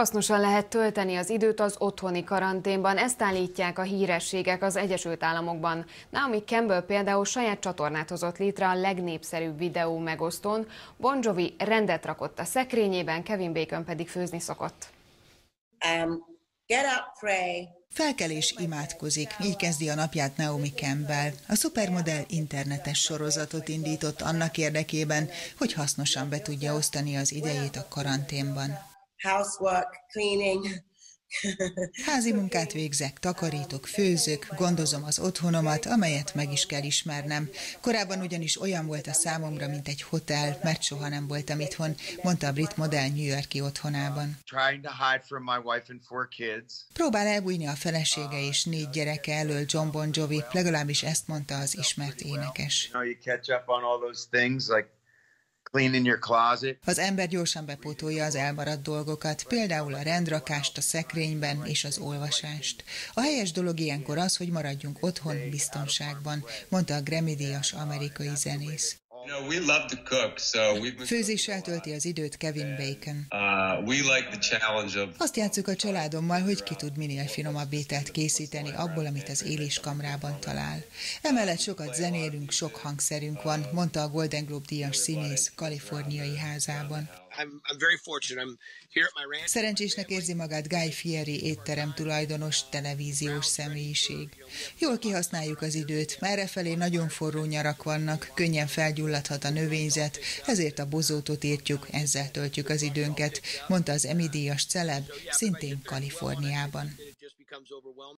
Hasznosan lehet tölteni az időt az otthoni karanténban, ezt állítják a hírességek az Egyesült Államokban. Naomi Campbell például saját csatornát hozott létre a legnépszerűbb videó megosztón, Bon Jovi rendet rakott a szekrényében, Kevin Bacon pedig főzni szokott. Um, get up, pray, és imádkozik, így kezdi a napját Naomi Campbell. A szupermodell internetes sorozatot indított annak érdekében, hogy hasznosan be tudja osztani az idejét a karanténban. Housework, cleaning, Házi munkát végzek, takarítok, főzök, gondozom az otthonomat, amelyet meg is kell ismernem. Korábban ugyanis olyan volt a számomra, mint egy hotel, mert soha nem voltam itthon, mondta a brit modell New Yorki otthonában. Próbál elbújni a felesége és négy gyereke elől John Bon Jovi, legalábbis ezt mondta az ismert énekes. Az ember gyorsan bepótolja az elmaradt dolgokat, például a rendrakást a szekrényben és az olvasást. A helyes dolog ilyenkor az, hogy maradjunk otthon biztonságban, mondta a Grammy-díjas amerikai zenész. Főzéssel tölti az időt Kevin Bacon. Uh, Azt játszuk a családommal, hogy ki tud minél finomabb ételt készíteni abból, amit az éléskamrában talál. Emellett sokat zenélünk, sok hangszerünk van, mondta a Golden Globe díjas színész kaliforniai házában. Szerencsésnek érzi magát Guy Fieri étterem tulajdonos, televíziós személyiség. Jól kihasználjuk az időt, felé nagyon forró nyarak vannak, könnyen felgyulladhat a növényzet, ezért a bozótot írtjuk, ezzel töltjük az időnket, mondta az Emmy díjas celeb, szintén Kaliforniában.